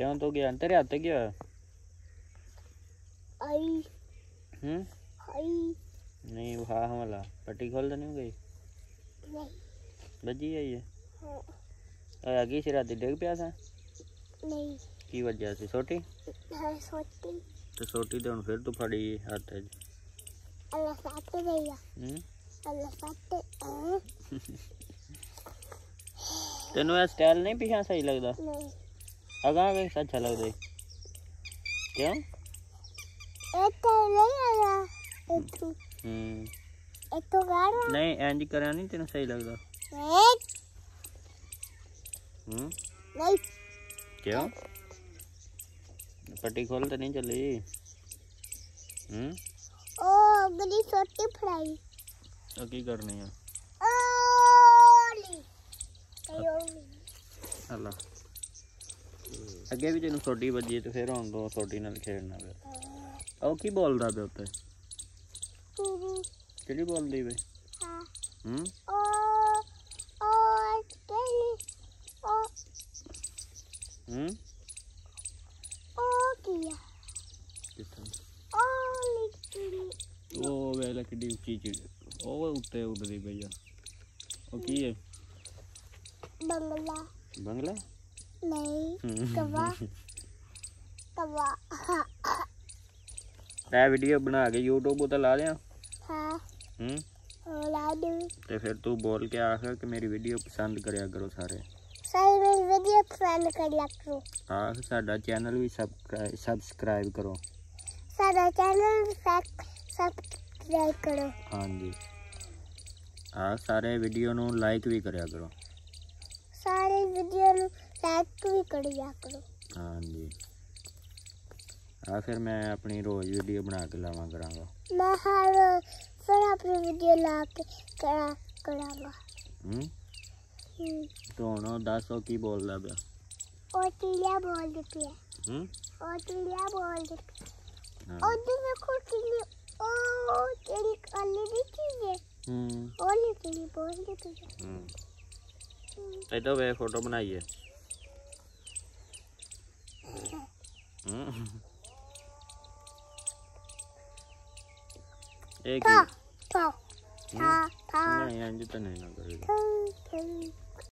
क्यों तो गया तेरे हाथ क्या आई हम्म आई नहीं वहाँ हमारा पट्टी खोल तो हो गई नहीं बजी है ये हाँ, और आगे से रात डेग पिया था नहीं की वजह से छोटी मैं छोटी तो छोटी तो फिर तो फड़ी हाथ है अल्लाह साथ दे या हम्म अल्लाह साथ हाँ, तेनों स्टाइल नहीं पीछा सही लगता नहीं अगर आगा इसका अच्छा लग रही क्या? एक तो नहीं आया एक तो हम्म। एक तो गाड़ नहीं एंड करा नहीं तेरे सही लग रहा। एक हम्म। नहीं। क्यों? पट्टी खोल तो नहीं चली। हम्म। ओ अगली छोटी फ्राई तो की करनी है? ਅੱਗੇ ਵੀ ਤੈਨੂੰ ਸੋਡੀ ਵੱਜੀ ਤੇ ਫਿਰ ਹੁਣ ਸੋਡੀ ਨਾਲ ਖੇਡਣਾ ਫਿਰ। ਉਹ ਕੀ ਬੋਲਦਾ ਪਿਆ ਉੱਤੇ? ਕਿਹੜੀ ਬੋਲਦੀ ਵੇ ਹਾਂ? ਹੂੰ? ਉਹ ਕੀ ਆ ਕਿੱਡੀ ਉੱਚੀ ਚੀਜ਼ ਉਹ ਉੱਤੇ ਉੱਡਦੀ ਪਈ ਆ। ਉਹ ਕੀ ਹੈ? ਬੰਗਲਾ। ਬੰਗਲਾ? नहीं ਹੂੰ कवा कवा हाँ ਇਹ ਵੀਡੀਓ ਬਣਾ ਕੇ YouTube ਉਤੇ ਲਾ ਦਿਆਂ हाँ ਹੂੰ लाडू ਤੇ ਫਿਰ ਤੂੰ ਬੋਲ ਕੇ ਆਖ ਕਿ ਮੇਰੀ ਵੀਡੀਓ ਪਸੰਦ ਕਰਿਆ ਕਰੋ ਸਾਰੇ सही में वीडियो पसंद कर लग ਆਖ ਸਾਡਾ ਚੈਨਲ ਵੀ ਸਬਸਕ੍ਰਾਈਬ ਕਰੋ सारा चैनल सब्सक्राइब करो ਹਾਂਜੀ ਆ ਸਾਰੇ ਵੀਡੀਓ ਨੂੰ ਲਾਈਕ ਵੀ ਕਰਿਆ ਕਰੋ सारे वीडियो लाइक ਸਬਸਕ੍ਰਾਈਬ ਵੀ ਕਰਿਆ ਕਰੋ ਹਾਂਜੀ ਆ ਫਿਰ ਮੈਂ ਆਪਣੀ ਰੋਜ਼ ਵੀਡੀਓ ਬਣਾ ਕੇ ਲਾਵਾਂ ਕਰਾਂਗਾ ਮੈਂ ਹਰ ਫਿਰ ਆਪਣੀ ਵੀਡੀਓ ਲਾ ਕੇ ਕਰਾ ਕਰਾਂਗਾ ਹੂੰ ਤੂੰ ਹੁਣ ਦੱਸੋ ਕੀ ਬੋਲਦਾ ਪਿਆ ਉਹ ਟਿਲਿਆ ਬੋਲਦੀ ਪਿਆ ਹੂੰ ਉਹ ਟਿਲਿਆ ਬੋਲਦੀ ਉਧਰ ਵੇਖੋ ਟਿਲੀ ਉਹ ਤੇਰੀ ਕੱਲੀ ਦੀ ਚੀਜ਼ ਹੈ ਹੂੰ ਉਹ ਲਈ ਟਿਲੀ ਬੋਲਦੀ ਪਿਆ ਹੂੰ ਇਹਦਾ ਵੇ ਫੋਟੋ ਬਣਾਈਏ 애 기. 터, 터, 터, 터. 야, 앉았잖 아, 나 그 래.